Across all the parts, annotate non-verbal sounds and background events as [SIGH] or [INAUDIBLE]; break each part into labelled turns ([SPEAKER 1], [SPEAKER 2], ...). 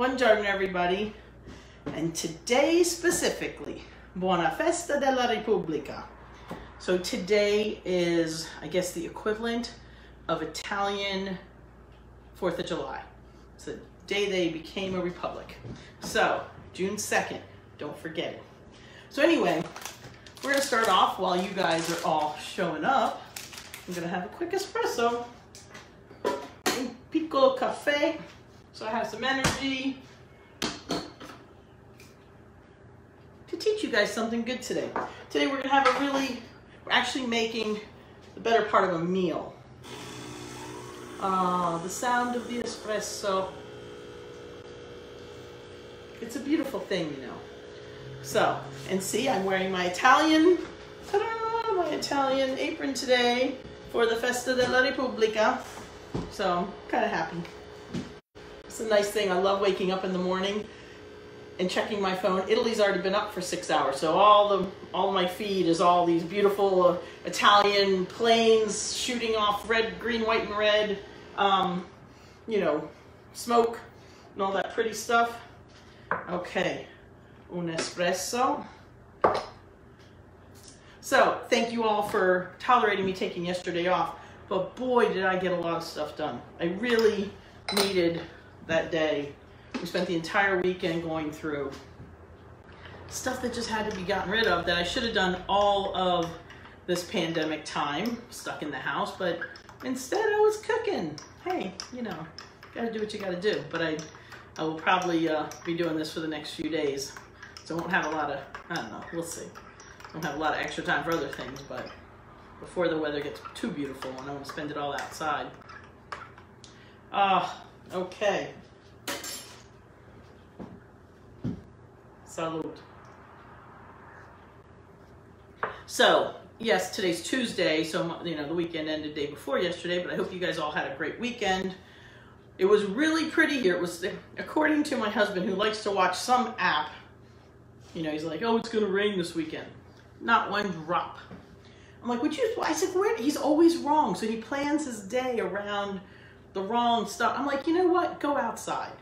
[SPEAKER 1] Buongiorno, everybody. And today specifically, Buona Festa della Repubblica. So today is, I guess, the equivalent of Italian 4th of July. It's the day they became a republic. So, June 2nd, don't forget it. So anyway, we're gonna start off while you guys are all showing up. I'm gonna have a quick espresso, un piccolo cafe, so I have some energy to teach you guys something good today. Today we're gonna have a really, we're actually making the better part of a meal. Ah, the sound of the espresso. It's a beautiful thing, you know. So, and see, I'm wearing my Italian, ta-da, my Italian apron today for the Festa della Repubblica. So, kind of happy. It's a nice thing. I love waking up in the morning and checking my phone. Italy's already been up for six hours, so all the all my feed is all these beautiful uh, Italian planes shooting off red, green, white, and red. Um, you know, smoke and all that pretty stuff. Okay, un espresso. So, thank you all for tolerating me taking yesterday off. But boy, did I get a lot of stuff done. I really needed that day. We spent the entire weekend going through stuff that just had to be gotten rid of that I should have done all of this pandemic time, stuck in the house, but instead I was cooking. Hey, you know, gotta do what you gotta do. But I, I will probably uh, be doing this for the next few days. So I won't have a lot of, I don't know, we'll see. I won't have a lot of extra time for other things, but before the weather gets too beautiful and I want to spend it all outside. Ah, okay. So, yes, today's Tuesday, so you know the weekend ended day before yesterday, but I hope you guys all had a great weekend. It was really pretty here. It was, according to my husband, who likes to watch some app, you know, he's like, oh, it's going to rain this weekend. Not one drop. I'm like, would you? I said, where? He's always wrong. So he plans his day around the wrong stuff. I'm like, you know what? Go outside.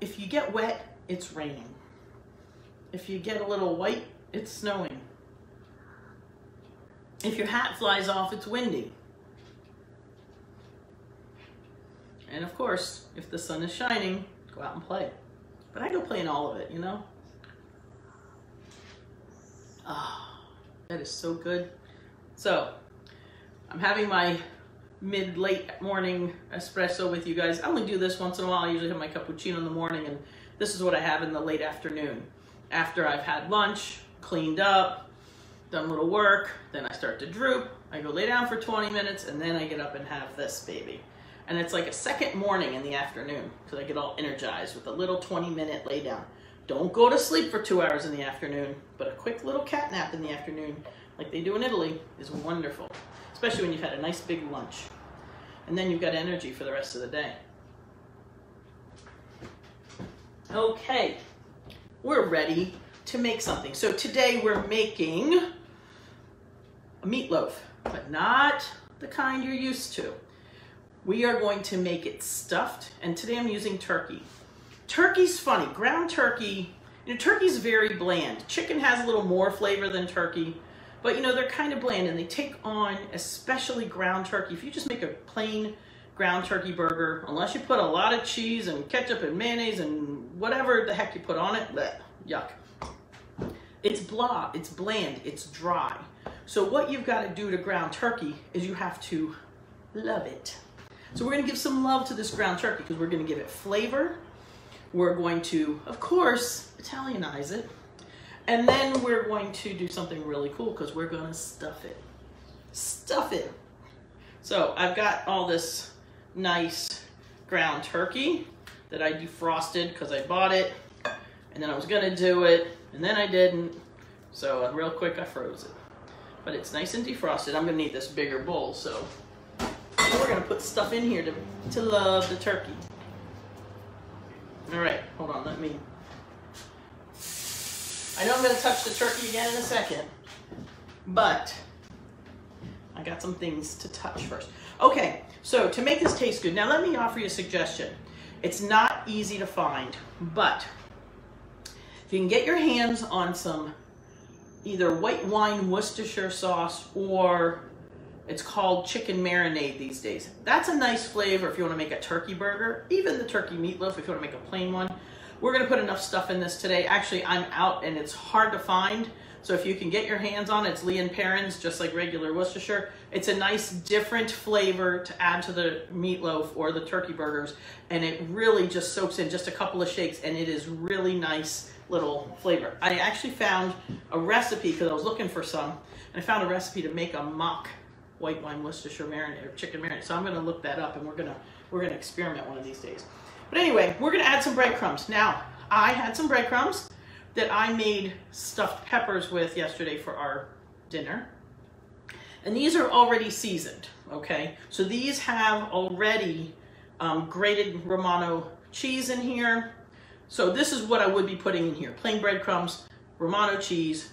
[SPEAKER 1] If you get wet, it's raining. If you get a little white, it's snowing. If your hat flies off, it's windy. And of course, if the sun is shining, go out and play. But I go play in all of it, you know? Ah, oh, that is so good. So, I'm having my mid-late morning espresso with you guys. I only do this once in a while. I usually have my cappuccino in the morning, and this is what I have in the late afternoon. After I've had lunch, cleaned up, done a little work, then I start to droop. I go lay down for 20 minutes, and then I get up and have this baby. And it's like a second morning in the afternoon because I get all energized with a little 20 minute lay down. Don't go to sleep for two hours in the afternoon, but a quick little cat nap in the afternoon, like they do in Italy, is wonderful, especially when you've had a nice big lunch. And then you've got energy for the rest of the day. Okay, we're ready to make something. So today we're making a meatloaf, but not the kind you're used to. We are going to make it stuffed, and today I'm using turkey. Turkey's funny. Ground turkey, you know, turkey's very bland. Chicken has a little more flavor than turkey, but you know, they're kind of bland and they take on, especially ground turkey. If you just make a plain ground turkey burger, unless you put a lot of cheese and ketchup and mayonnaise and whatever the heck you put on it, bleh, yuck. It's blah, it's bland, it's dry. So what you've got to do to ground turkey is you have to love it. So we're gonna give some love to this ground turkey because we're gonna give it flavor. We're going to, of course, Italianize it. And then we're going to do something really cool because we're gonna stuff it. Stuff it. So I've got all this nice ground turkey that I defrosted because I bought it. And then I was gonna do it, and then I didn't. So real quick, I froze it. But it's nice and defrosted. I'm gonna need this bigger bowl, so we're gonna put stuff in here to, to love the turkey. All right, hold on, let me. I know I'm gonna touch the turkey again in a second, but I got some things to touch first. Okay, so to make this taste good, now let me offer you a suggestion. It's not easy to find, but if you can get your hands on some either white wine Worcestershire sauce or it's called chicken marinade these days. That's a nice flavor if you want to make a turkey burger, even the turkey meatloaf if you want to make a plain one. We're to put enough stuff in this today. Actually, I'm out and it's hard to find. So if you can get your hands on it, it's Lea and Perrins, just like regular Worcestershire. It's a nice different flavor to add to the meatloaf or the turkey burgers. And it really just soaks in just a couple of shakes and it is really nice little flavor. I actually found a recipe because I was looking for some and I found a recipe to make a mock white wine Worcestershire marinade or chicken marinade. So I'm gonna look that up and we're gonna we're gonna experiment one of these days. But anyway, we're gonna add some breadcrumbs. Now, I had some breadcrumbs that I made stuffed peppers with yesterday for our dinner. And these are already seasoned, okay? So these have already um, grated Romano cheese in here. So this is what I would be putting in here. Plain breadcrumbs, Romano cheese,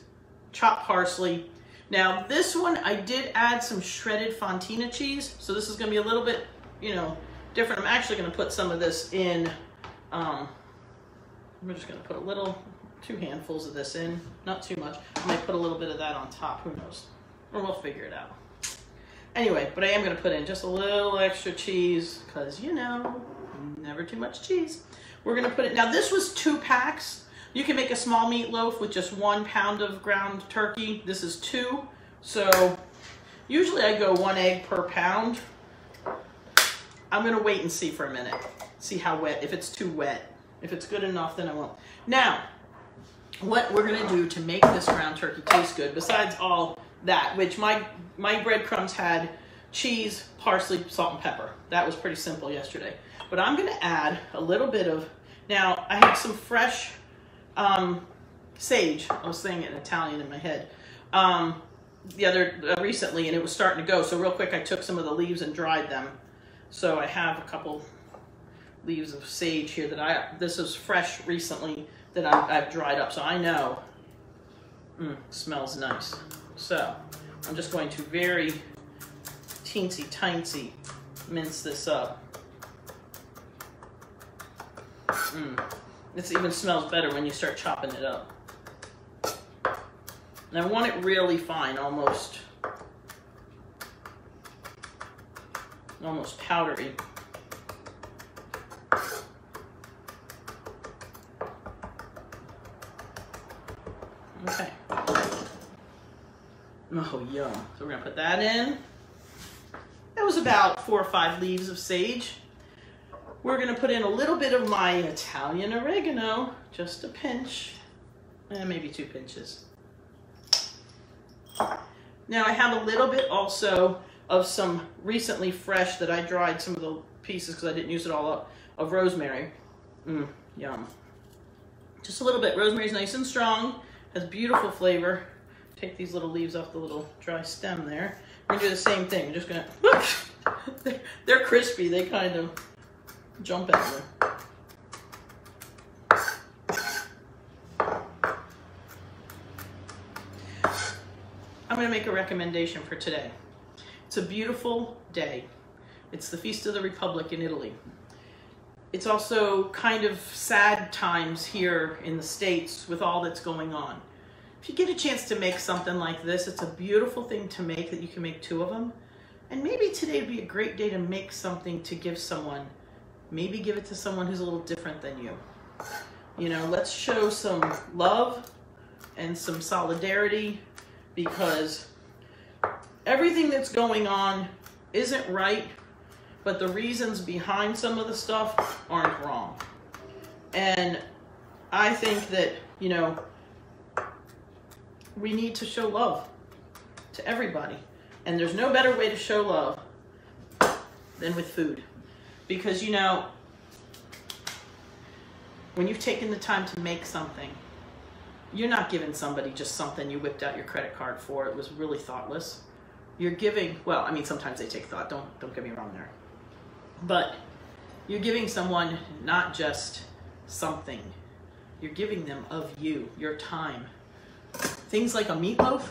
[SPEAKER 1] chopped parsley. Now this one, I did add some shredded Fontina cheese. So this is gonna be a little bit, you know, different. I'm actually gonna put some of this in, um, I'm just gonna put a little, two handfuls of this in, not too much. I might put a little bit of that on top, who knows? Or we'll figure it out. Anyway, but I am gonna put in just a little extra cheese, cause you know, never too much cheese. We're gonna put it, now this was two packs. You can make a small meatloaf with just one pound of ground turkey. This is two, so usually I go one egg per pound. I'm gonna wait and see for a minute. See how wet, if it's too wet. If it's good enough, then I won't. Now, what we're gonna do to make this ground turkey taste good, besides all that, which my, my breadcrumbs had cheese, parsley, salt, and pepper. That was pretty simple yesterday. But I'm gonna add a little bit of, now I have some fresh um, sage. I was saying it in Italian in my head. Um, the other, uh, recently, and it was starting to go. So real quick, I took some of the leaves and dried them. So I have a couple leaves of sage here that I, this is fresh recently that I, have dried up. So I know, mm, smells nice. So I'm just going to very teensy tiny mince this up. Mm. It even smells better when you start chopping it up. And I want it really fine, almost, almost powdery. Okay. Oh, yum. So we're gonna put that in. That was about four or five leaves of sage. We're gonna put in a little bit of my Italian oregano, just a pinch, and maybe two pinches. Now I have a little bit also of some recently fresh that I dried some of the pieces because I didn't use it all up, of rosemary. Mmm, yum. Just a little bit. Rosemary's nice and strong. Has beautiful flavor. Take these little leaves off the little dry stem there. We're gonna do the same thing. We're just gonna, [LAUGHS] they're crispy. They kind of jump at you. I'm gonna make a recommendation for today. It's a beautiful day. It's the Feast of the Republic in Italy. It's also kind of sad times here in the States with all that's going on. If you get a chance to make something like this, it's a beautiful thing to make that you can make two of them. And maybe today would be a great day to make something to give someone. Maybe give it to someone who's a little different than you. You know, let's show some love and some solidarity because everything that's going on isn't right but the reasons behind some of the stuff aren't wrong. And I think that, you know, we need to show love to everybody. And there's no better way to show love than with food. Because, you know, when you've taken the time to make something, you're not giving somebody just something you whipped out your credit card for. It was really thoughtless. You're giving, well, I mean, sometimes they take thought. Don't, don't get me wrong there. But you're giving someone not just something, you're giving them of you, your time. Things like a meatloaf,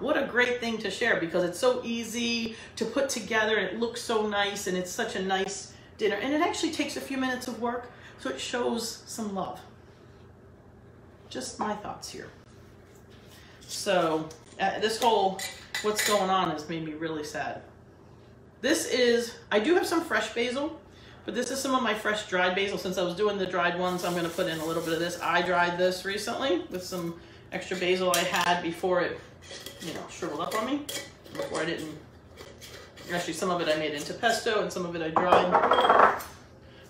[SPEAKER 1] what a great thing to share because it's so easy to put together and it looks so nice and it's such a nice dinner. And it actually takes a few minutes of work, so it shows some love. Just my thoughts here. So uh, this whole what's going on has made me really sad. This is, I do have some fresh basil, but this is some of my fresh dried basil. Since I was doing the dried ones, I'm gonna put in a little bit of this. I dried this recently with some extra basil I had before it, you know, shriveled up on me. Before I didn't, actually some of it I made into pesto and some of it I dried.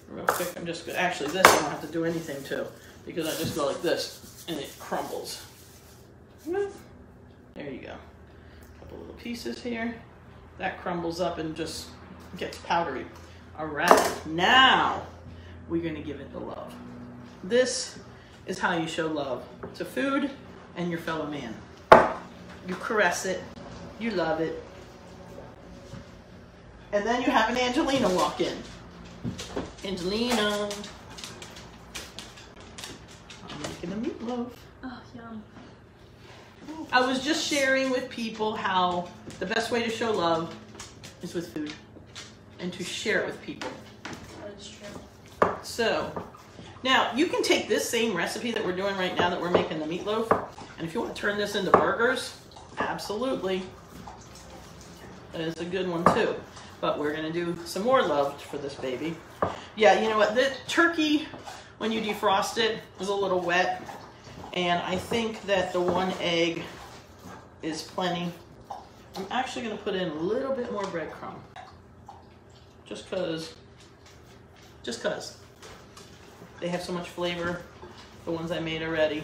[SPEAKER 1] Real quick, I'm just, gonna, actually this I don't have to do anything to because I just go like this and it crumbles. There you go. A couple little pieces here. That crumbles up and just gets powdery. All right, now we're gonna give it the love. This is how you show love to food and your fellow man. You caress it, you love it, and then you have an Angelina walk in. Angelina. I'm making a meatloaf.
[SPEAKER 2] Oh, yum.
[SPEAKER 1] I was just sharing with people how the best way to show love is with food and to share it with people.
[SPEAKER 2] That is true.
[SPEAKER 1] So, now you can take this same recipe that we're doing right now that we're making the meatloaf, and if you want to turn this into burgers, absolutely. That is a good one too. But we're gonna do some more love for this baby. Yeah, you know what? The turkey, when you defrost it, is a little wet. And I think that the one egg is plenty. I'm actually gonna put in a little bit more breadcrumb. Just cause, just cause. They have so much flavor, the ones I made already.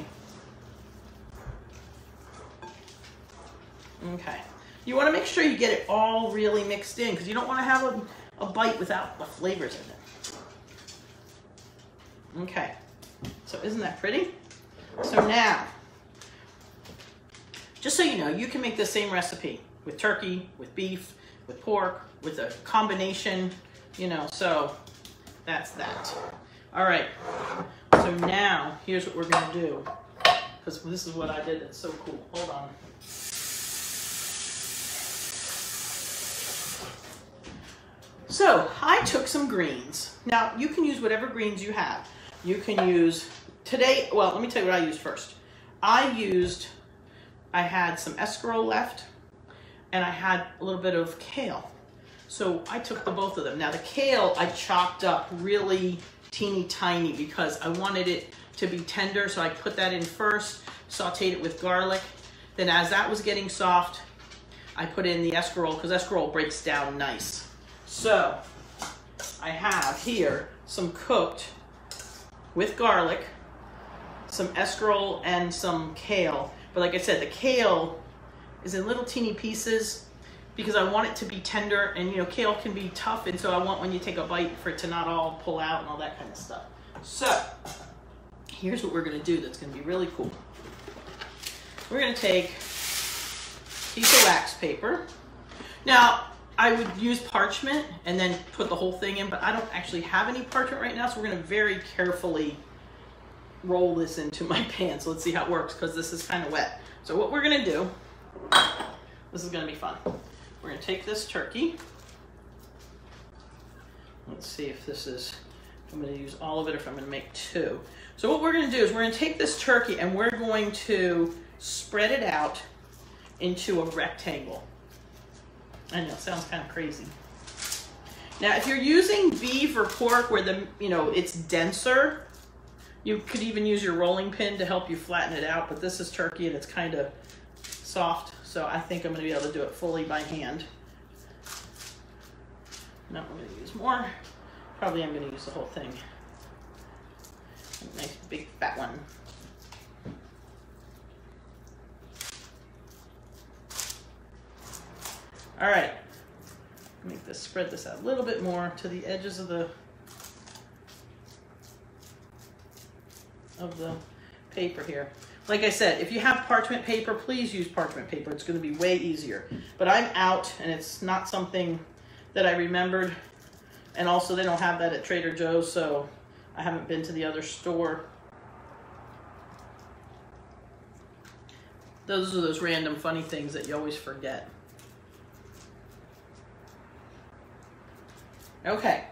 [SPEAKER 1] Okay. You wanna make sure you get it all really mixed in because you don't wanna have a, a bite without the flavors in it. Okay. So isn't that pretty? So now, just so you know, you can make the same recipe with turkey, with beef, with pork, with a combination, you know, so that's that. All right, so now here's what we're gonna do, because this is what I did that's so cool. Hold on. So I took some greens. Now you can use whatever greens you have. You can use today, well, let me tell you what I used first. I used, I had some escarole left and I had a little bit of kale. So I took the both of them. Now the kale I chopped up really teeny tiny because I wanted it to be tender. So I put that in first, sauteed it with garlic. Then as that was getting soft, I put in the escarole because escarole breaks down nice. So I have here some cooked with garlic, some escarole and some kale. But like I said, the kale is in little teeny pieces because I want it to be tender and you know, kale can be tough and so I want when you take a bite for it to not all pull out and all that kind of stuff. So here's what we're gonna do that's gonna be really cool. We're gonna take a piece of wax paper. Now, I would use parchment and then put the whole thing in, but I don't actually have any parchment right now, so we're gonna very carefully roll this into my [LAUGHS] pan. So let's see how it works, because this is kind of wet. So what we're gonna do, this is gonna be fun. We're gonna take this turkey. Let's see if this is, I'm gonna use all of it or if I'm gonna make two. So what we're gonna do is we're gonna take this turkey and we're going to spread it out into a rectangle. I know, sounds kind of crazy. Now, if you're using beef or pork where the, you know, it's denser, you could even use your rolling pin to help you flatten it out, but this is turkey and it's kind of soft, so I think I'm gonna be able to do it fully by hand. No, I'm gonna use more. Probably I'm gonna use the whole thing. Nice big fat one. All right, make this, spread this out a little bit more to the edges of the of the paper here. Like I said, if you have parchment paper, please use parchment paper. It's gonna be way easier. But I'm out and it's not something that I remembered. And also they don't have that at Trader Joe's, so I haven't been to the other store. Those are those random funny things that you always forget. Okay,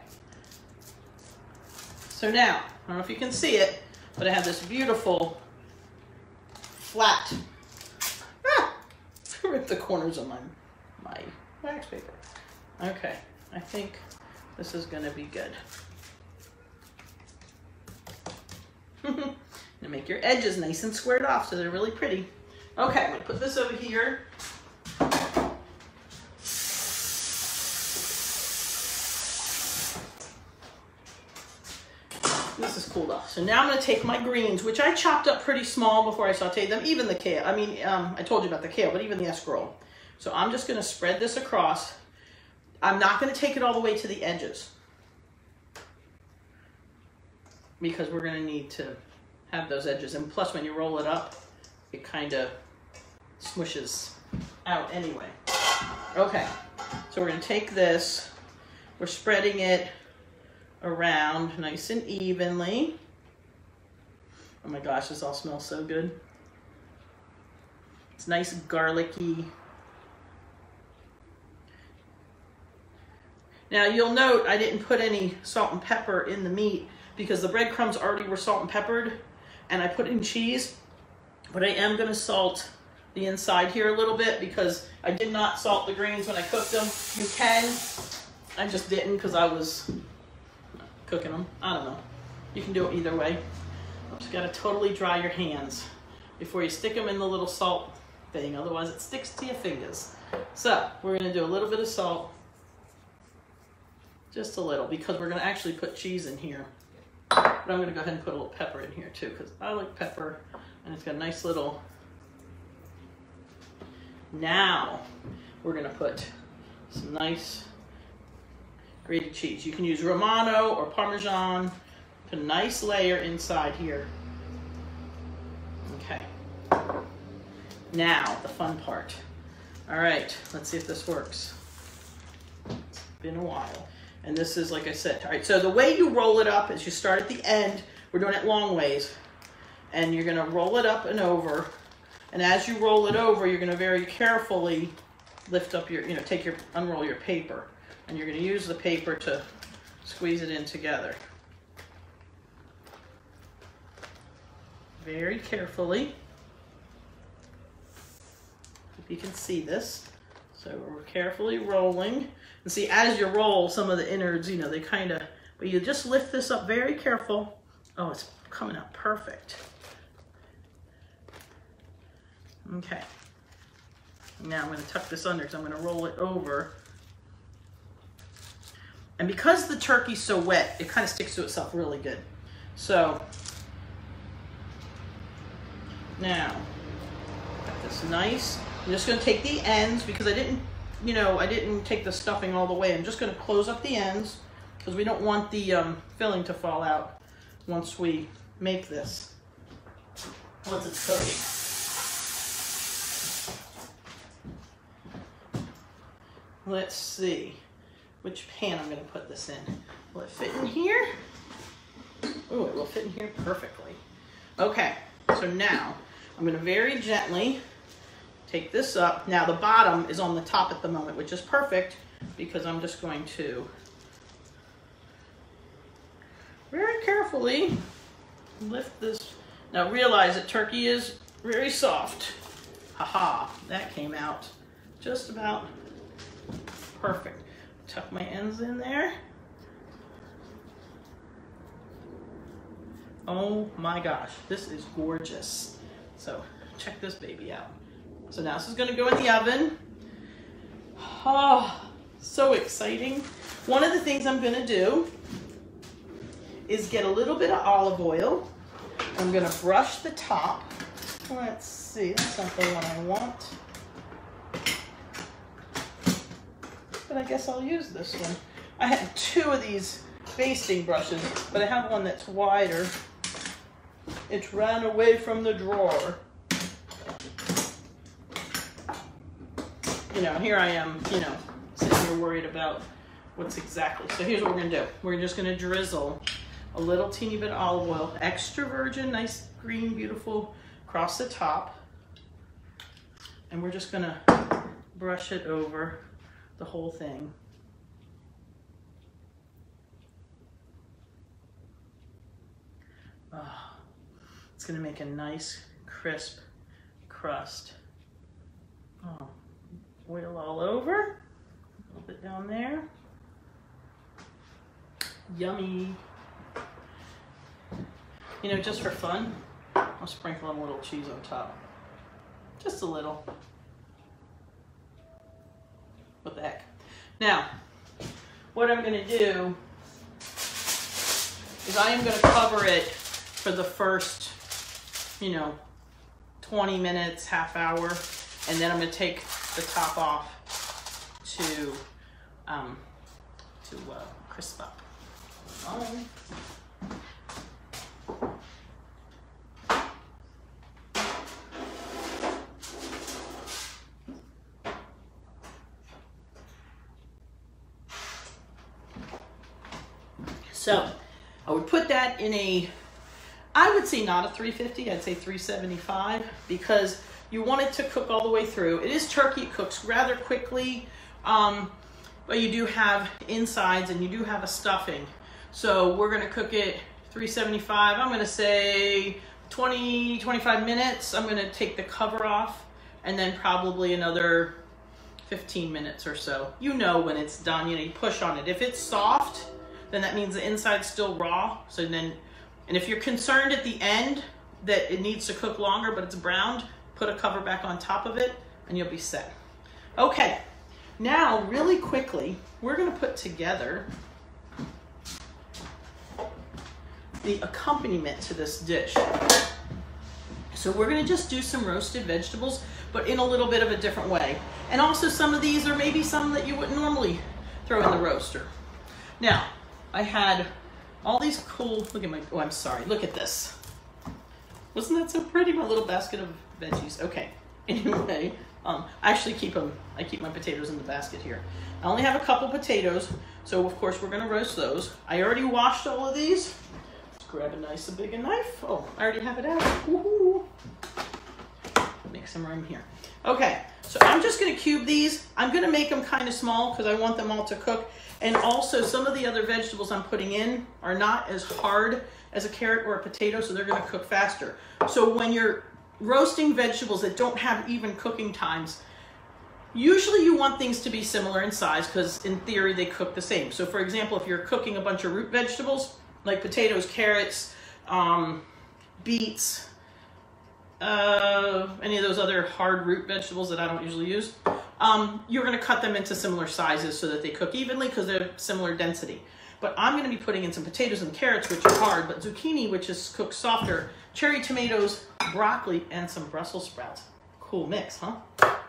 [SPEAKER 1] So now, I don't know if you can see it, but I have this beautiful flat. Ah, [LAUGHS] ripped the corners of my my wax paper. Okay, I think this is gonna be good. [LAUGHS] gonna make your edges nice and squared off so they're really pretty. Okay, I'm gonna put this over here. This is cooled off. So now I'm gonna take my greens, which I chopped up pretty small before I sauteed them, even the kale. I mean, um, I told you about the kale, but even the escarole. So I'm just gonna spread this across. I'm not gonna take it all the way to the edges because we're gonna need to have those edges. And plus when you roll it up, it kind of smushes out anyway. Okay, so we're gonna take this, we're spreading it around nice and evenly. Oh my gosh, this all smells so good. It's nice garlicky. Now you'll note I didn't put any salt and pepper in the meat because the breadcrumbs already were salt and peppered and I put in cheese, but I am gonna salt the inside here a little bit because I did not salt the greens when I cooked them. You can, I just didn't because I was cooking them. I don't know. You can do it either way. Just gotta totally dry your hands before you stick them in the little salt thing, otherwise it sticks to your fingers. So we're gonna do a little bit of salt, just a little, because we're gonna actually put cheese in here. But I'm gonna go ahead and put a little pepper in here too, because I like pepper, and it's got a nice little. Now we're gonna put some nice grated cheese. You can use Romano or Parmesan. A nice layer inside here. Okay. Now, the fun part. All right, let's see if this works. It's been a while. And this is, like I said, all right, so the way you roll it up is you start at the end. We're doing it long ways. And you're gonna roll it up and over. And as you roll it over, you're gonna very carefully lift up your, you know, take your, unroll your paper and you're going to use the paper to squeeze it in together. Very carefully. If you can see this. So we're carefully rolling. And see, as you roll, some of the innards, you know, they kind of, but you just lift this up very careful. Oh, it's coming out perfect. Okay. Now I'm going to tuck this under because I'm going to roll it over and because the turkey's so wet, it kind of sticks to itself really good. So now, got this nice. I'm just gonna take the ends because I didn't, you know, I didn't take the stuffing all the way. I'm just gonna close up the ends because we don't want the um, filling to fall out once we make this, once it's cooking. Let's see which pan I'm going to put this in. Will it fit in here? Oh, it will fit in here perfectly. Okay, so now I'm going to very gently take this up. Now the bottom is on the top at the moment, which is perfect because I'm just going to very carefully lift this. Now realize that turkey is very soft. Haha, that came out just about perfect tuck my ends in there. Oh my gosh, this is gorgeous. So check this baby out. So now this is gonna go in the oven. Oh, so exciting. One of the things I'm gonna do is get a little bit of olive oil. I'm gonna brush the top. Let's see, that's not the one I want. but I guess I'll use this one. I had two of these basting brushes, but I have one that's wider. It's ran away from the drawer. You know, here I am, you know, sitting here worried about what's exactly. So here's what we're gonna do. We're just gonna drizzle a little teeny bit of olive oil, extra virgin, nice green, beautiful, across the top. And we're just gonna brush it over the whole thing. Oh, gonna make a nice crisp crust. Oh, oil all over, a little bit down there. Yummy. You know, just for fun, I'll sprinkle a little cheese on top. Just a little. What the heck? Now, what I'm gonna do is I am gonna cover it for the first, you know, 20 minutes, half hour, and then I'm gonna take the top off to, um, to uh, crisp up. So I would put that in a, I would say not a 350, I'd say 375 because you want it to cook all the way through. It is turkey, it cooks rather quickly, um, but you do have insides and you do have a stuffing. So we're gonna cook it 375, I'm gonna say 20, 25 minutes. I'm gonna take the cover off and then probably another 15 minutes or so. You know when it's done, you know, you push on it. If it's soft, then that means the inside's still raw. So then, and if you're concerned at the end that it needs to cook longer, but it's browned, put a cover back on top of it and you'll be set. Okay, now really quickly, we're gonna put together the accompaniment to this dish. So we're gonna just do some roasted vegetables, but in a little bit of a different way. And also some of these are maybe some that you wouldn't normally throw in the roaster. Now, I had all these cool, look at my, oh, I'm sorry, look at this. Wasn't that so pretty? My little basket of veggies. Okay, [LAUGHS] anyway, um, I actually keep them, I keep my potatoes in the basket here. I only have a couple potatoes, so of course we're gonna roast those. I already washed all of these. Let's grab a nice big knife. Oh, I already have it out. Woohoo! Make some room here. Okay, so I'm just gonna cube these. I'm gonna make them kind of small because I want them all to cook. And also some of the other vegetables I'm putting in are not as hard as a carrot or a potato, so they're gonna cook faster. So when you're roasting vegetables that don't have even cooking times, usually you want things to be similar in size because in theory they cook the same. So for example, if you're cooking a bunch of root vegetables, like potatoes, carrots, um, beets, uh, any of those other hard root vegetables that I don't usually use, um, you're going to cut them into similar sizes so that they cook evenly because they're similar density. But I'm going to be putting in some potatoes and carrots, which are hard, but zucchini, which is cooked softer, cherry tomatoes, broccoli, and some Brussels sprouts. Cool mix, huh?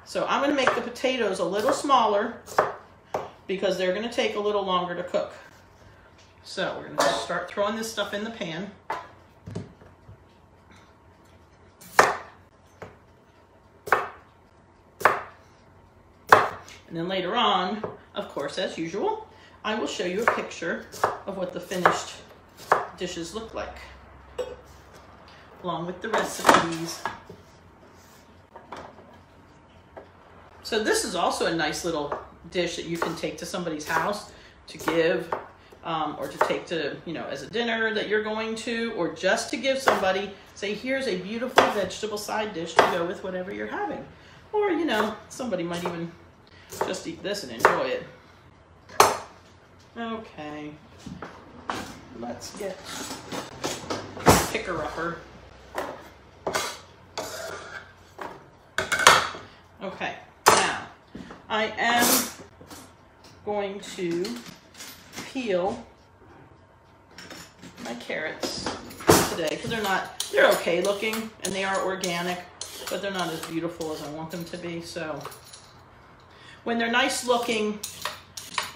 [SPEAKER 1] So I'm going to make the potatoes a little smaller because they're going to take a little longer to cook. So we're going to start throwing this stuff in the pan. And then later on, of course, as usual, I will show you a picture of what the finished dishes look like, along with the recipes. So this is also a nice little dish that you can take to somebody's house to give um, or to take to, you know, as a dinner that you're going to, or just to give somebody, say, here's a beautiful vegetable side dish to go with whatever you're having. Or, you know, somebody might even just eat this and enjoy it. Okay. Let's get picker upper. Okay, now I am going to peel my carrots today because they're not, they're okay looking and they are organic, but they're not as beautiful as I want them to be. So when they're nice looking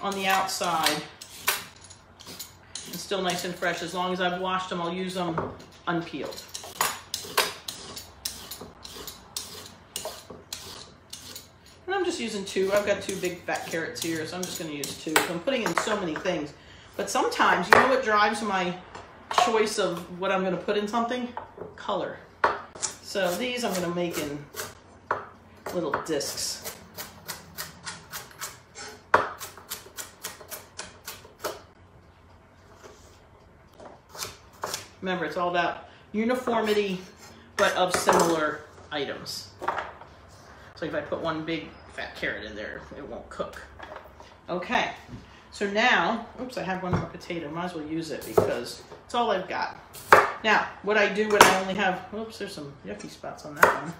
[SPEAKER 1] on the outside and still nice and fresh, as long as I've washed them, I'll use them unpeeled. And I'm just using two. I've got two big fat carrots here, so I'm just gonna use two. I'm putting in so many things. But sometimes, you know what drives my choice of what I'm gonna put in something? Color. So these I'm gonna make in little discs. Remember, it's all about uniformity, but of similar items. So if I put one big fat carrot in there, it won't cook. Okay, so now, oops, I have one more potato. Might as well use it because it's all I've got. Now, what I do when I only have, oops, there's some yucky spots on that one.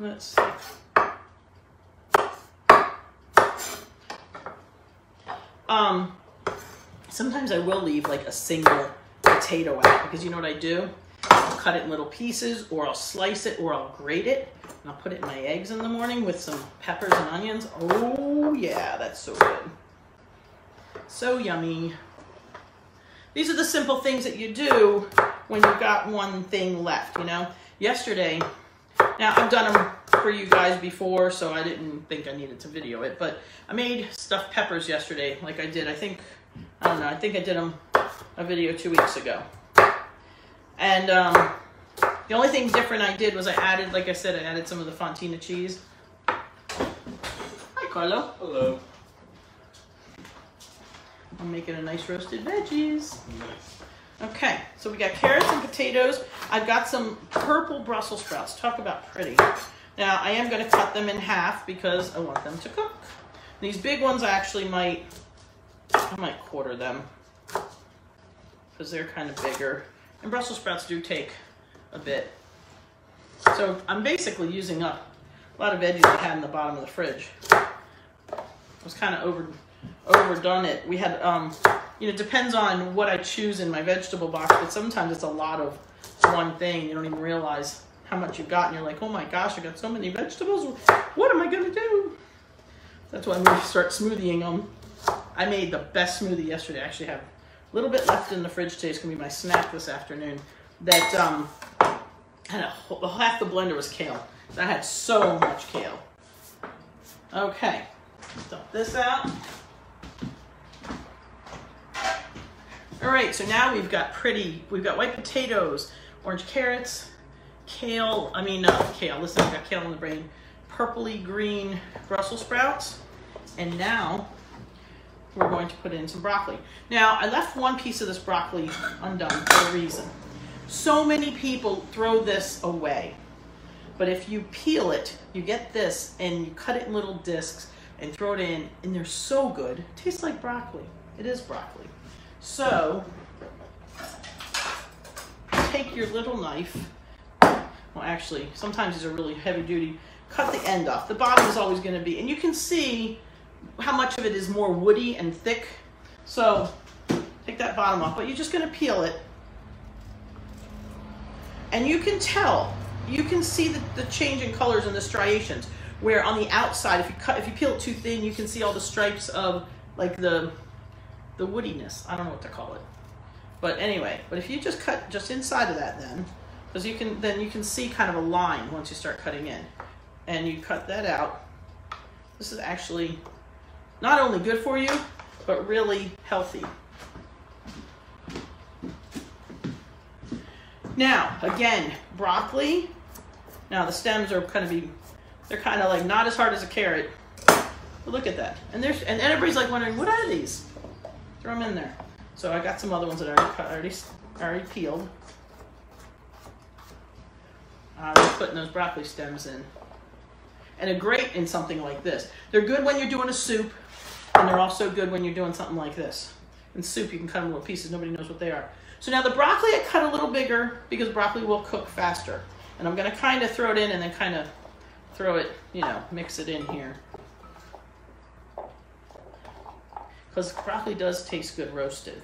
[SPEAKER 1] Let's see. Um, sometimes I will leave like a single potato out because you know what I do? I'll cut it in little pieces or I'll slice it or I'll grate it and I'll put it in my eggs in the morning with some peppers and onions. Oh yeah, that's so good. So yummy. These are the simple things that you do when you've got one thing left, you know? Yesterday, now I've done them for you guys before, so I didn't think I needed to video it, but I made stuffed peppers yesterday, like I did, I think, I don't know, I think I did them a video two weeks ago. And um, the only thing different I did was I added, like I said, I added some of the Fontina cheese. Hi, Carlo.
[SPEAKER 3] Hello.
[SPEAKER 1] I'm making a nice roasted veggies.
[SPEAKER 3] Nice.
[SPEAKER 1] Okay, so we got carrots and potatoes. I've got some purple Brussels sprouts. Talk about pretty. Now, I am going to cut them in half because I want them to cook. These big ones I actually might, I might quarter them because they're kind of bigger. And Brussels sprouts do take a bit. So I'm basically using up a lot of veggies I had in the bottom of the fridge. I was kind of over overdone it. We had, um, you know, it depends on what I choose in my vegetable box, but sometimes it's a lot of one thing. You don't even realize how much you've got, and you're like, oh my gosh, I got so many vegetables. What am I gonna do? That's why I'm gonna start smoothieing them. I made the best smoothie yesterday. I actually have a little bit left in the fridge today. It's gonna be my snack this afternoon. That um, had a, whole- half the blender was kale. That had so much kale. Okay, dump this out. All right, so now we've got pretty, we've got white potatoes, orange carrots, kale, I mean, uh, kale, listen, I've got kale in the brain, purpley green Brussels sprouts, and now we're going to put in some broccoli. Now, I left one piece of this broccoli undone for a reason. So many people throw this away, but if you peel it, you get this and you cut it in little discs and throw it in, and they're so good. It tastes like broccoli. It is broccoli. So, take your little knife. Well, actually, sometimes these are really heavy duty. Cut the end off. The bottom is always going to be, and you can see how much of it is more woody and thick. So, take that bottom off, but you're just going to peel it. And you can tell, you can see the, the change in colors and the striations. Where on the outside, if you cut, if you peel it too thin, you can see all the stripes of like the the woodiness. I don't know what to call it. But anyway, but if you just cut just inside of that then, because you can then you can see kind of a line once you start cutting in. And you cut that out. This is actually not only good for you, but really healthy. Now, again, broccoli. Now the stems are kind of be they're kind of like not as hard as a carrot. But look at that. And there's and everybody's like wondering, what are these? Throw them in there. So I got some other ones that I already cut, already, already peeled. Uh, I'm putting those broccoli stems in. And a grate in something like this. They're good when you're doing a soup, and they're also good when you're doing something like this. In soup, you can cut them little pieces. Nobody knows what they are. So now the broccoli I cut a little bigger because broccoli will cook faster. And I'm going to kind of throw it in and then kind of throw it, you know, mix it in here. because broccoli does taste good roasted.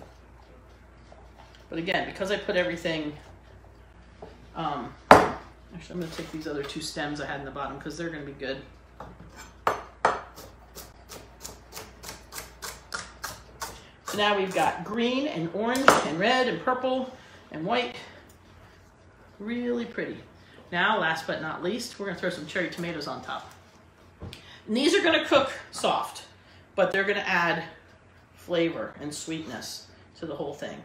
[SPEAKER 1] But again, because I put everything, um, actually I'm going to take these other two stems I had in the bottom because they're going to be good. So now we've got green and orange and red and purple and white. Really pretty. Now, last but not least, we're to throw some cherry tomatoes on top. And these are to cook soft, but they're to add flavor and sweetness to the whole thing.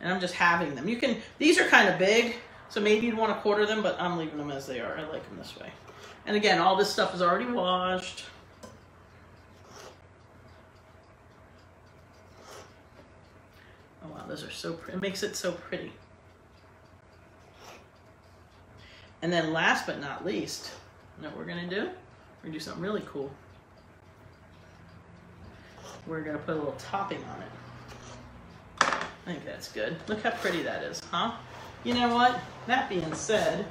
[SPEAKER 1] And I'm just having them. You can, these are kind of big, so maybe you'd want to quarter them, but I'm leaving them as they are. I like them this way. And again, all this stuff is already washed. Oh, those are so pretty. It makes it so pretty. And then last but not least, you know what we're gonna do? We're gonna do something really cool. We're gonna put a little topping on it. I think that's good. Look how pretty that is, huh? You know what? That being said,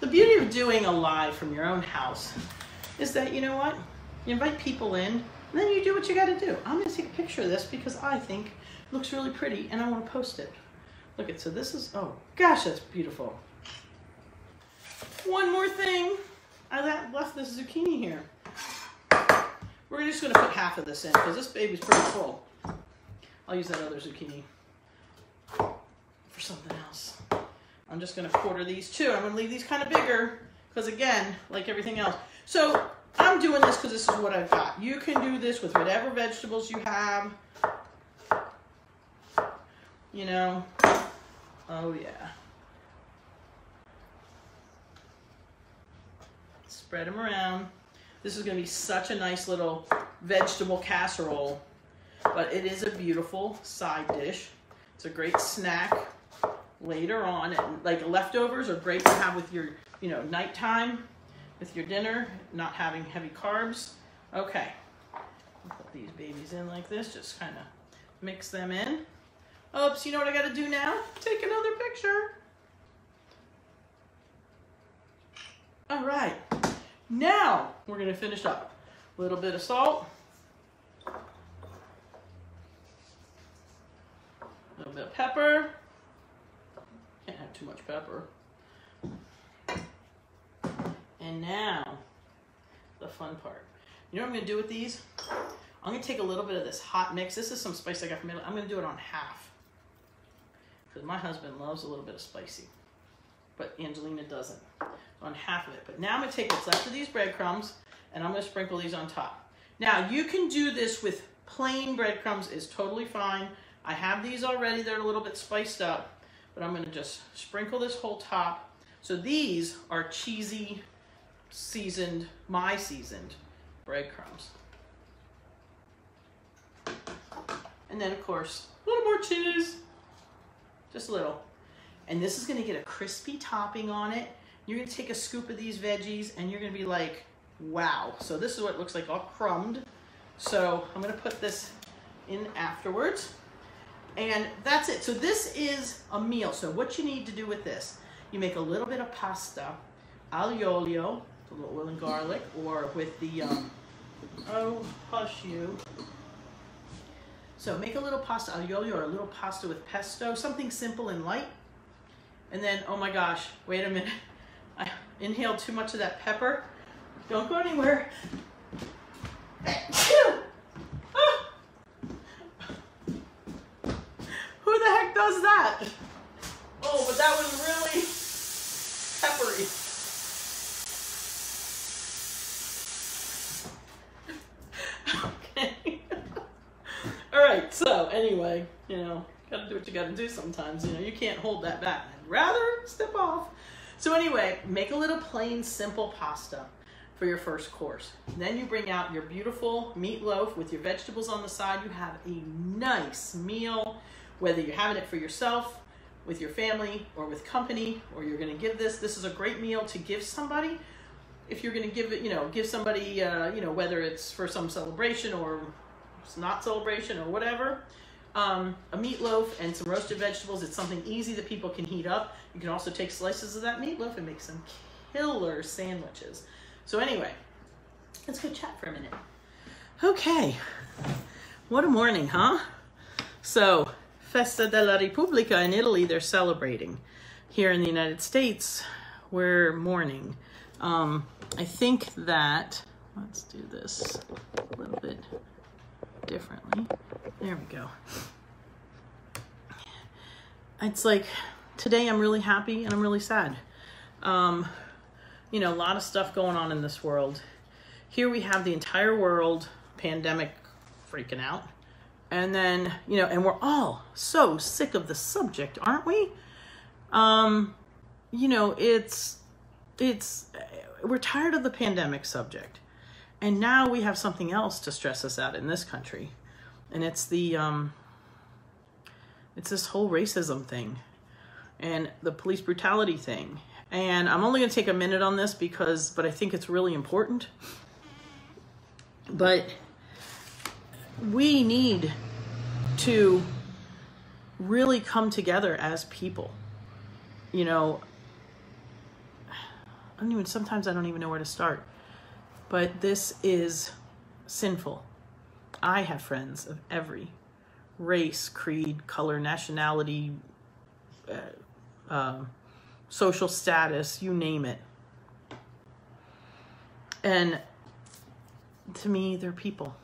[SPEAKER 1] the beauty of doing a live from your own house is that, you know what? You invite people in, and then you do what you gotta do. I'm gonna take a picture of this because I think it looks really pretty and I wanna post it. Look at, so this is, oh gosh, that's beautiful. One more thing. I left this zucchini here. We're just gonna put half of this in because this baby's pretty full. I'll use that other zucchini for something else. I'm just gonna quarter these too. I'm gonna leave these kind of bigger because again, like everything else. So I'm doing this because this is what I've got. You can do this with whatever vegetables you have. You know, oh yeah. Spread them around. This is gonna be such a nice little vegetable casserole, but it is a beautiful side dish. It's a great snack later on. And like leftovers are great to have with your, you know, nighttime, with your dinner, not having heavy carbs. Okay, put these babies in like this, just kind of mix them in. Oops, you know what I gotta do now? Take another picture. All right, now we're gonna finish up. A little bit of salt. A little bit of pepper. Can't have too much pepper. And now, the fun part. You know what I'm gonna do with these? I'm gonna take a little bit of this hot mix. This is some spice I got from Italy. I'm gonna do it on half. Because my husband loves a little bit of spicy. But Angelina doesn't. On half of it. But now I'm gonna take what's left of these breadcrumbs and I'm gonna sprinkle these on top. Now you can do this with plain breadcrumbs is totally fine. I have these already, they're a little bit spiced up, but I'm gonna just sprinkle this whole top. So these are cheesy, seasoned, my seasoned breadcrumbs. And then of course, a little more cheese, just a little. And this is gonna get a crispy topping on it. You're gonna take a scoop of these veggies and you're gonna be like, wow. So this is what it looks like all crumbed. So I'm gonna put this in afterwards. And that's it. So this is a meal. So what you need to do with this, you make a little bit of pasta, aglio olio, a little oil and garlic, or with the, um, oh, hush you. So make a little pasta aglio or a little pasta with pesto, something simple and light. And then, oh my gosh, wait a minute. [LAUGHS] I inhaled too much of that pepper. Don't go anywhere. [LAUGHS] Ah! Who the heck does that? Oh, but that was really peppery. [LAUGHS] Okay. [LAUGHS] All right, so anyway, you know, gotta do what you gotta do sometimes. You know, you can't hold that back. I'd rather step off. So anyway, make a little plain, simple pasta for your first course. Then you bring out your beautiful meatloaf with your vegetables on the side. You have a nice meal, whether you're having it for yourself, with your family, or with company, or you're gonna give this. This is a great meal to give somebody. If you're gonna give it, you know, give somebody, uh, you know, whether it's for some celebration or it's not celebration or whatever, um, a meatloaf and some roasted vegetables. It's something easy that people can heat up. You can also take slices of that meatloaf and make some killer sandwiches. So anyway, let's go chat for a minute. Okay, what a morning, huh? So, Festa della Repubblica in Italy, they're celebrating. Here in the United States, we're mourning. Um, I think that, let's do this a little bit differently. There we go. It's like today I'm really happy and I'm really sad. Um, you know, a lot of stuff going on in this world. Here we have the entire world pandemic freaking out. And then, you know, and we're all so sick of the subject, aren't we? Um, you know, it's it's we're tired of the pandemic subject. And now we have something else to stress us out in this country. And it's the um It's this whole racism thing and the police brutality thing. And I'm only going to take a minute on this because, but I think it's really important. But we need to really come together as people. You know, Don't even, sometimes I don't even know where to start. But this is sinful. I have friends of every race, creed, color, nationality, uh, um, social status, you name it. And to me, they're people.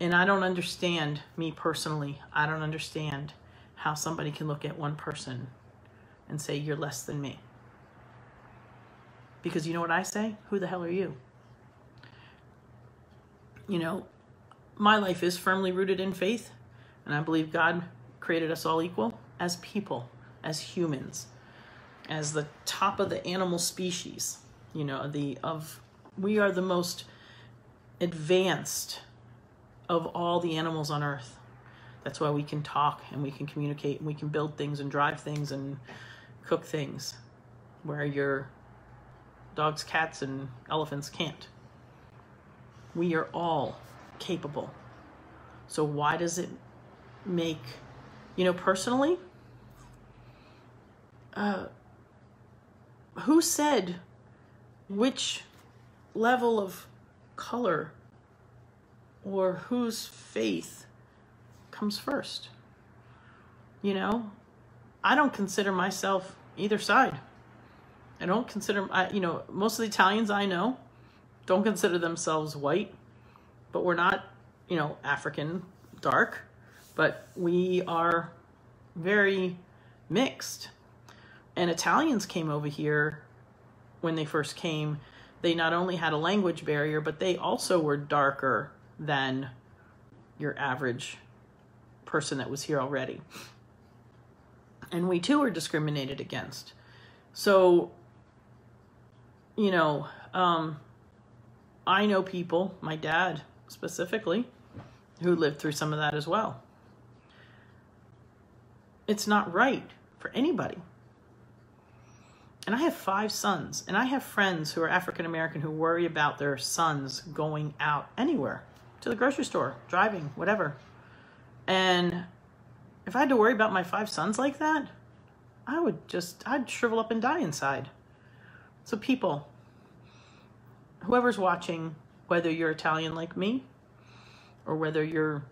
[SPEAKER 1] And I don't understand, me personally, I don't understand how somebody can look at one person and say, you're less than me. Because you know what I say? Who the hell are you? You know, my life is firmly rooted in faith, and I believe God created us all equal as people, as humans, as the top of the animal species. You know, the of we are the most advanced of all the animals on earth. That's why we can talk and we can communicate and we can build things and drive things and cook things where your dogs, cats, and elephants can't. We are all capable. So why does it make, you know, personally, uh, who said which level of color or whose faith comes first? You know, I don't consider myself either side. I don't consider, I, you know, most of the Italians I know don't consider themselves white, but we're not, you know, African dark, but we are very mixed. And Italians came over here when they first came. They not only had a language barrier, but they also were darker than your average person that was here already. And we too are discriminated against. So, you know, um, I know people, my dad specifically, who lived through some of that as well. It's not right for anybody. And I have five sons, and I have friends who are African American who worry about their sons going out anywhere to the grocery store, driving, whatever. And if I had to worry about my five sons like that, I would just, I'd shrivel up and die inside. So, people, whoever's watching, whether you're Italian like me, or whether you're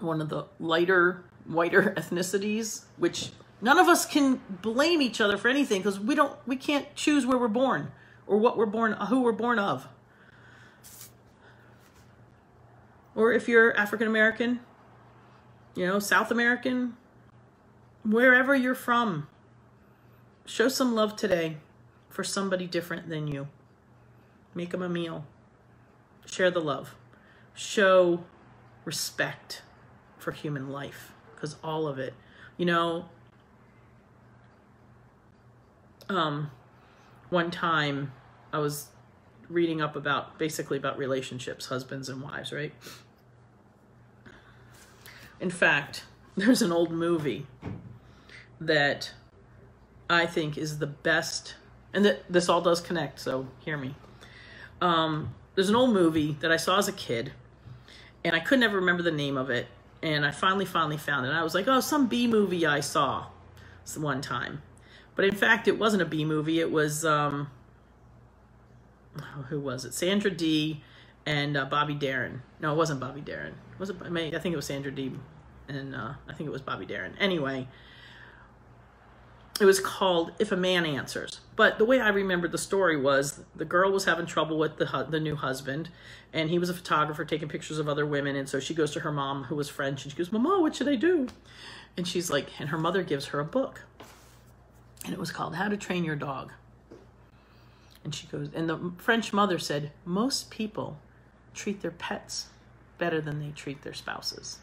[SPEAKER 1] one of the lighter, whiter [LAUGHS] ethnicities, which none of us can blame each other for anything because we don't, we can't choose where we're born or what we're born, who we're born of. Or if you're African American, you know, South American, wherever you're from, show some love today for somebody different than you. Make them a meal. Share the love show respect for human life because all of it you know um one time i was reading up about basically about relationships husbands and wives right in fact [LAUGHS] there's an old movie that i think is the best and that this all does connect so hear me um there's an old movie that i saw as a kid and I could never remember the name of it. And I finally, finally found it. And I was like, oh, some B movie I saw one time. But in fact, it wasn't a B movie. It was, um, who was it? Sandra Dee and uh, Bobby Darin. No, it wasn't Bobby Darin. Was it? I think it was Sandra Dee and uh, I think it was Bobby Darin. Anyway, it was called If a Man Answers. But the way I remembered the story was the girl was having trouble with the the new husband, and he was a photographer taking pictures of other women. And so she goes to her mom, who was French, and she goes, "Mama, what should I do?" And she's like, and her mother gives her a book, and it was called How to Train Your Dog. And she goes, and the French mother said, most people treat their pets better than they treat their spouses.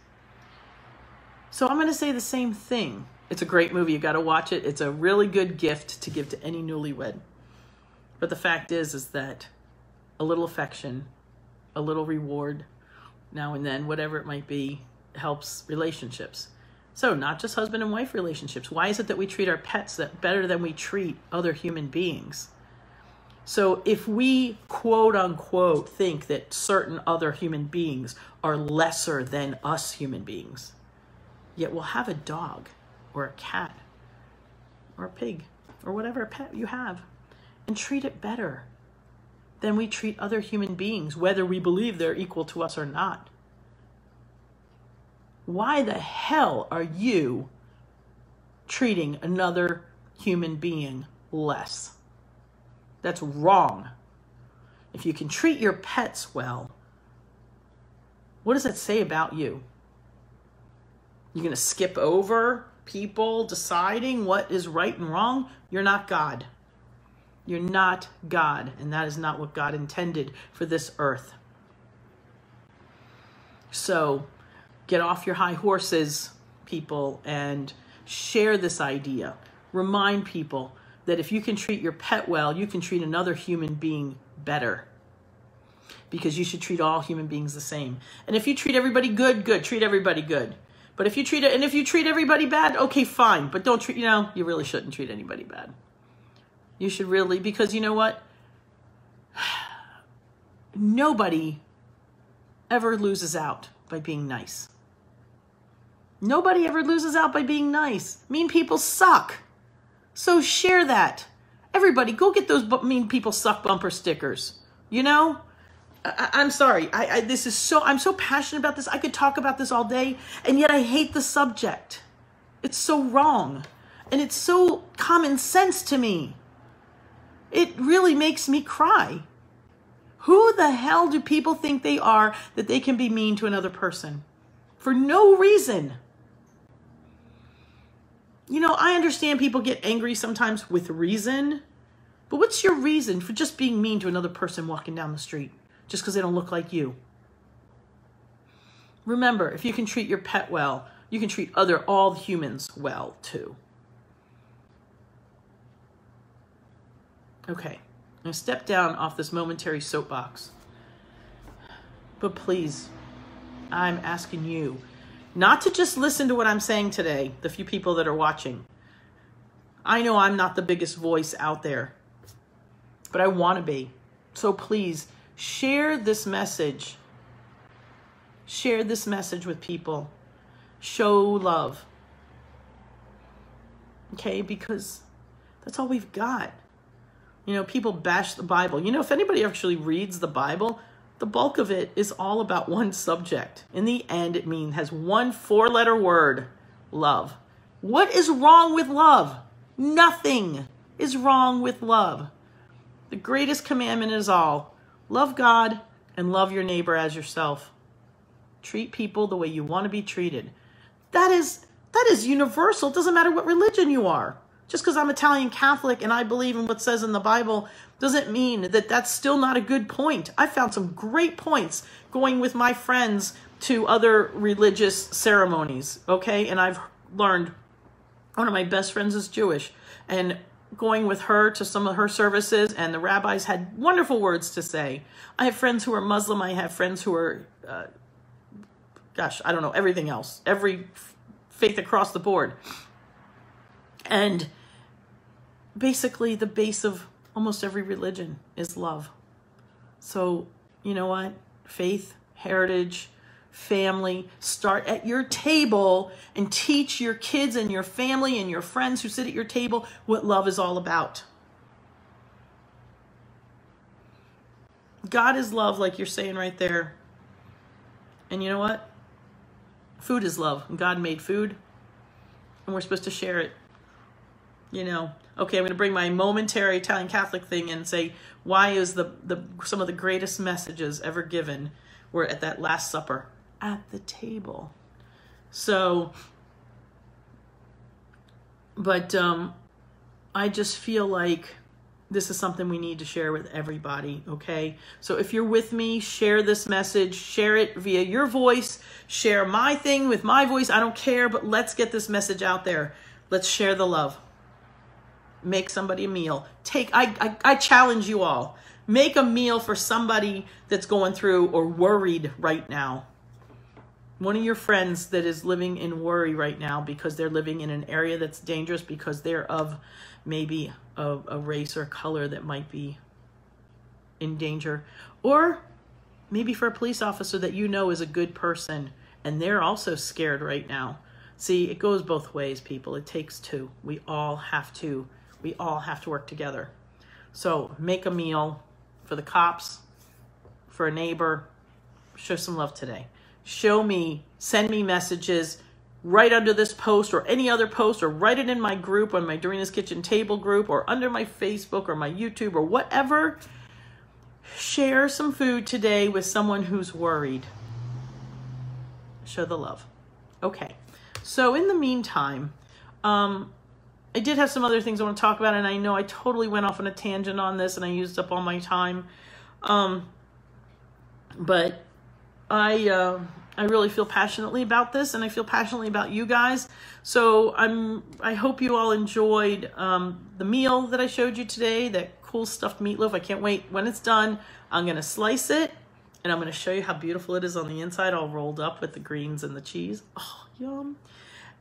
[SPEAKER 1] So I'm going to say the same thing it's a great movie. You got to watch it. It's a really good gift to give to any newlywed. But the fact is, is that a little affection, a little reward now and then, whatever it might be, helps relationships. So, not just husband and wife relationships. Why is it that we treat our pets that better than we treat other human beings? So, if we quote unquote think that certain other human beings are lesser than us human beings, yet we'll have a dog or a cat or a pig or whatever pet you have and treat it better than we treat other human beings, whether we believe they're equal to us or not. Why the hell are you treating another human being less? That's wrong. If you can treat your pets well, what does that say about you? You're going to skip over people deciding what is right and wrong? You're not God. You're not God, and that is not what God intended for this earth. So get off your high horses, people, and share this idea. Remind people that if you can treat your pet well, you can treat another human being better. Because you should treat all human beings the same. And if you treat everybody good, good. Treat everybody good. But if you treat it, and if you treat everybody bad, okay, fine. But don't treat, you know, you really shouldn't treat anybody bad. You should really, because you know what? [SIGHS] Nobody ever loses out by being nice. Nobody ever loses out by being nice. Mean people suck. So share that. Everybody, go get those mean people suck bumper stickers. You know? I, am sorry. I, I this is so I'm so passionate about this. I could talk about this all day, and yet I hate the subject. It's so wrong, and it's so common sense to me. It really makes me cry. Who the hell do people think they are that they can be mean to another person? For no reason. You know, I understand people get angry sometimes with reason, but what's your reason for just being mean to another person walking down the street just because they don't look like you? Remember, if you can treat your pet well, you can treat other all humans well too. Okay, to step down off this momentary soapbox. But please, I'm asking you not to just listen to what I'm saying today, the few people that are watching. I know I'm not the biggest voice out there, but I want to be. So please share this message. Share this message with people. Show love. Okay, because that's all we've got. You know, people bash the Bible. You know, if anybody actually reads the Bible, the bulk of it is all about one subject. In the end, it means has one four letter word love. What is wrong with love? Nothing is wrong with love. The greatest commandment is all love God and love your neighbor as yourself. Treat people the way you want to be treated. That is that is universal. It doesn't matter what religion you are. Just because I'm Italian Catholic and I believe in what says in the Bible doesn't mean that that's still not a good point. I found some great points going with my friends to other religious ceremonies, okay? And I've learned one of my best friends is Jewish and going with her to some of her services and the rabbis had wonderful words to say. I have friends who are Muslim, I have friends who are uh, gosh, I don't know, everything else. Every faith across the board. And basically, the base of almost every religion is love. So, you know what? Faith, heritage, family, start at your table and teach your kids and your family and your friends who sit at your table what love is all about. God is love, like you're saying right there. And you know what? Food is love. God made food, and we're supposed to share it you know, okay, I'm going to bring my momentary Italian Catholic thing and say, why is the, the some of the greatest messages ever given were at that Last Supper at the table. So, but um, I just feel like this is something we need to share with everybody, okay? So if you're with me, share this message, share it via your voice, share my thing with my voice. I don't care, but let's get this message out there. Let's share the love make somebody a meal. Take I, I, I challenge you all. Make a meal for somebody that's going through or worried right now. One of your friends that is living in worry right now because they're living in an area that's dangerous because they're of maybe a, a race or color that might be in danger, or maybe for a police officer that you know is a good person and they're also scared right now. See, it goes both ways, people. It takes two. We all have to. We all have to work together. So make a meal for the cops, for a neighbor. Show some love today. Show me, send me messages right under this post or any other post or write it in my group on my Dorina's Kitchen Table group or under my Facebook or my YouTube or whatever. Share some food today with someone who's worried. Show the love. Okay. So in the meantime, um, I did have some other things I want to talk about, and I know I totally went off on a tangent on this, and I used up all my time. Um, but I uh, I really feel passionately about this, and I feel passionately about you guys. So I'm I hope you all enjoyed um, the meal that I showed you today. That cool stuffed meatloaf. I can't wait when it's done. I'm gonna slice it, and I'm gonna show you how beautiful it is on the inside, all rolled up with the greens and the cheese. Oh, yum!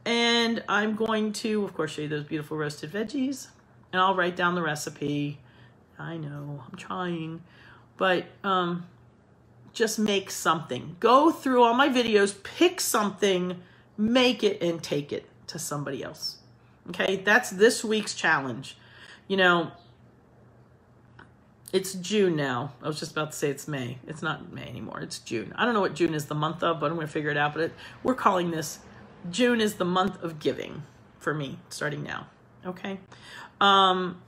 [SPEAKER 1] And I'm going to, of course, show you those beautiful roasted veggies, and I'll write down the recipe. I know I'm trying, but um just make something. Go through all my videos, pick something, make it, and take it to somebody else. Okay, that's this week's challenge. You know, it's June now. I was just about to say it's May. It's not May anymore. It's June. I don't know what June is the month of, but I'm going to figure it out. But it, we're calling this June is the month of giving for me starting now. Okay. Um,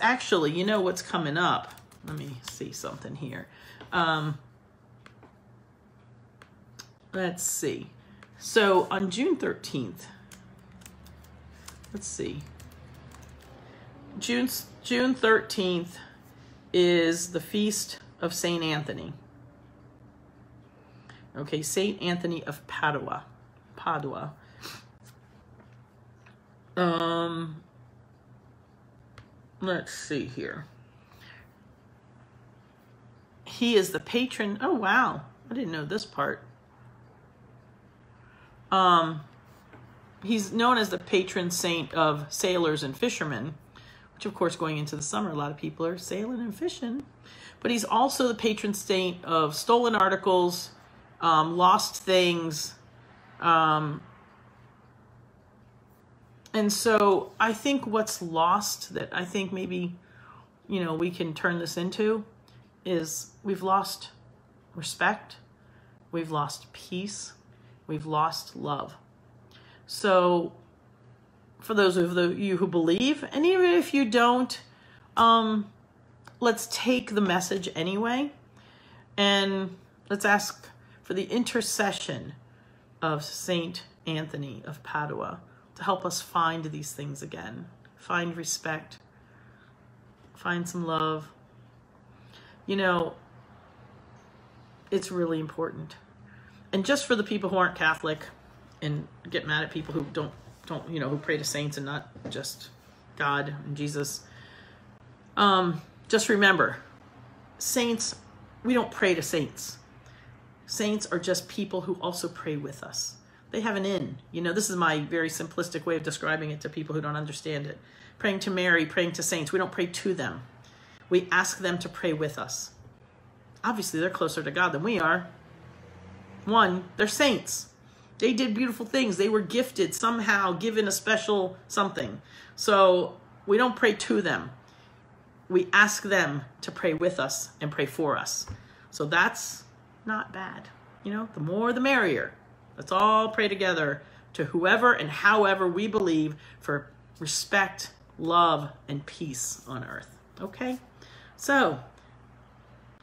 [SPEAKER 1] actually, you know what's coming up? Let me see something here. Um, let's see. So on June 13th, let's see. June June 13th is the feast of Saint Anthony. Okay, Saint Anthony of Padua. Padua. Um let's see here. He is the patron. Oh wow. I didn't know this part. Um, he's known as the patron saint of sailors and fishermen, which, of course, going into the summer, a lot of people are sailing and fishing. But he's also the patron saint of stolen articles, um, lost things. Um, and so I think what's lost that I think maybe, you know, we can turn this into is we've lost respect, we've lost peace, We've lost love. So, for those of you who believe, and even if you don't, um, let's take the message anyway, and let's ask for the intercession of Saint Anthony of Padua to help us find these things again, find respect, find some love. You know, it's really important and just for the people who aren't Catholic and get mad at people who don't don't you know who pray to saints and not just God and Jesus. Um, just remember, saints, we don't pray to saints. Saints are just people who also pray with us. They have an in. You know, this is my very simplistic way of describing it to people who don't understand it. Praying to Mary, praying to saints, we don't pray to them. We ask them to pray with us. Obviously, they're closer to God than we are. One, they're saints. They did beautiful things. They were gifted somehow, given a special something. So we don't pray to them. We ask them to pray with us and pray for us. So that's not bad. You know, the more the merrier. Let's all pray together to whoever and however we believe for respect, love, and peace on earth. Okay? So,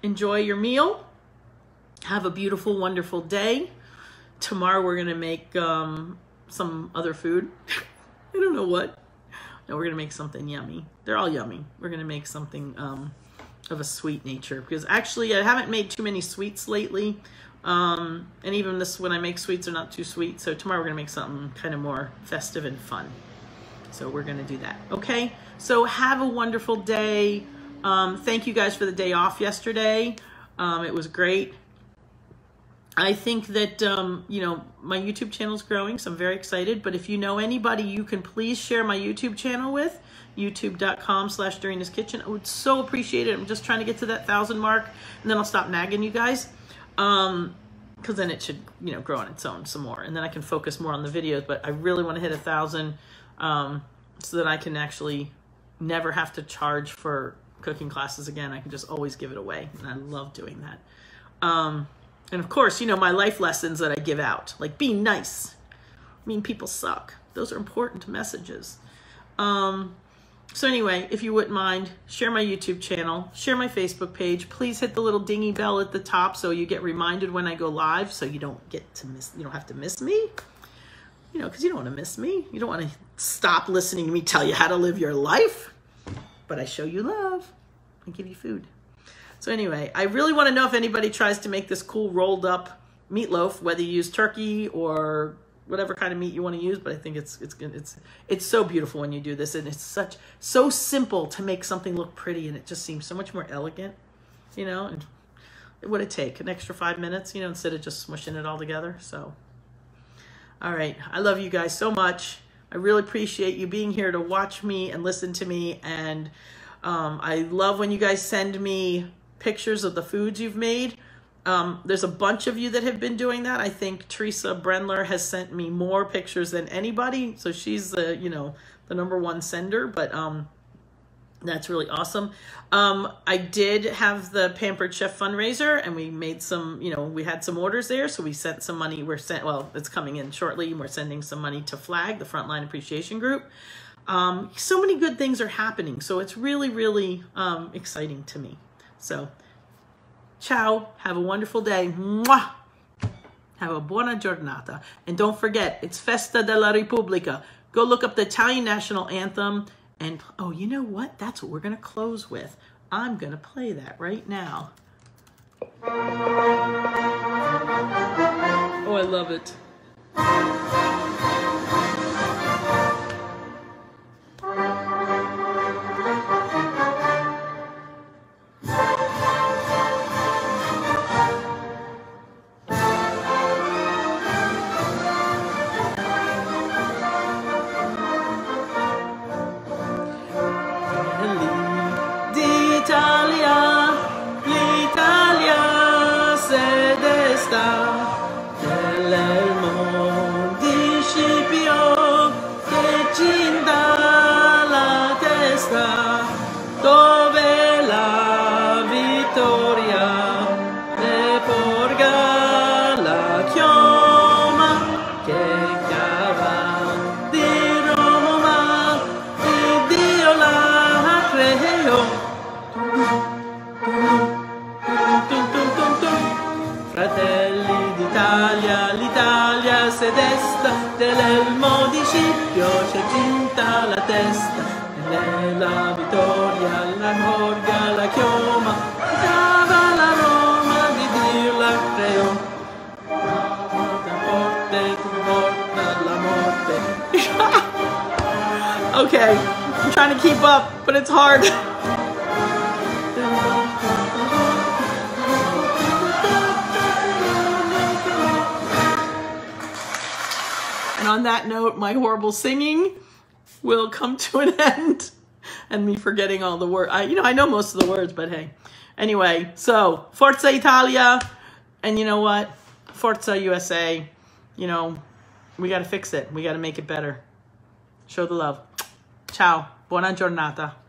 [SPEAKER 1] enjoy your meal. Have a beautiful, wonderful day. Tomorrow we're going to make um, some other food. [LAUGHS] I don't know what. No, we're going to make something yummy. They're all yummy. We're going to make something um, of a sweet nature because actually I haven't made too many sweets lately. Um, and even this, when I make sweets, are not too sweet. So tomorrow we're going to make something kind of more festive and fun. So we're going to do that. Okay. So have a wonderful day. Um, thank you guys for the day off yesterday. Um, it was great. I think that um, you know my YouTube channel is growing, so I'm very excited. But if you know anybody, you can please share my YouTube channel with youtube.com slash Dorina's Kitchen. I would so appreciate it. I'm just trying to get to that thousand mark, and then I'll stop nagging you guys. Um, because then it should you know grow on its own some more, and then I can focus more on the videos. But I really want to hit a thousand, um, so that I can actually never have to charge for cooking classes again. I can just always give it away, and I love doing that. Um, and of course, you know, my life lessons that I give out, like be nice. I mean, people suck. Those are important messages. Um, so anyway, if you wouldn't mind, share my YouTube channel, share my Facebook page. Please hit the little dingy bell at the top so you get reminded when I go live so you don't get to miss, you don't have to miss me. You know, because you don't want to miss me. You don't want to stop listening to me tell you how to live your life. But I show you love and give you food. So anyway, I really want to know if anybody tries to make this cool rolled up meatloaf, whether you use turkey or whatever kind of meat you want to use. But I think it's it's it's it's so beautiful when you do this, and it's such so simple to make something look pretty, and it just seems so much more elegant, you know. And what it take an extra five minutes, you know, instead of just smushing it all together. So, all right, I love you guys so much. I really appreciate you being here to watch me and listen to me and. Um, I love when you guys send me pictures of the foods you've made. Um, there's a bunch of you that have been doing that. I think Teresa Brendler has sent me more pictures than anybody. So she's the, you know, the number one sender, but um, that's really awesome. Um, I did have the Pampered Chef fundraiser and we made some, you know, we had some orders there. So we sent some money. We're sent, well, it's coming in shortly. We're sending some money to FLAG, the Frontline Appreciation Group. Um, so many good things are happening. So it's really, really um, exciting to me. So, ciao. Have a wonderful day. Mwah! Have a buona giornata. And don't forget, it's Festa della Repubblica. Go look up the Italian national anthem. And, oh, you know what? That's what we're going to close with. I'm going to play that right now. Oh, I love it. I'm trying to keep up, but it's hard. [LAUGHS] And on that note, my horrible singing will come to an [LAUGHS] end and me forgetting all the words. I, you know, I know most of the words, but hey. Anyway, so Forza Italia. And you know what? Forza USA. You know, we got to fix it. We got to make it better. Show the love. Ciao. Buona giornata.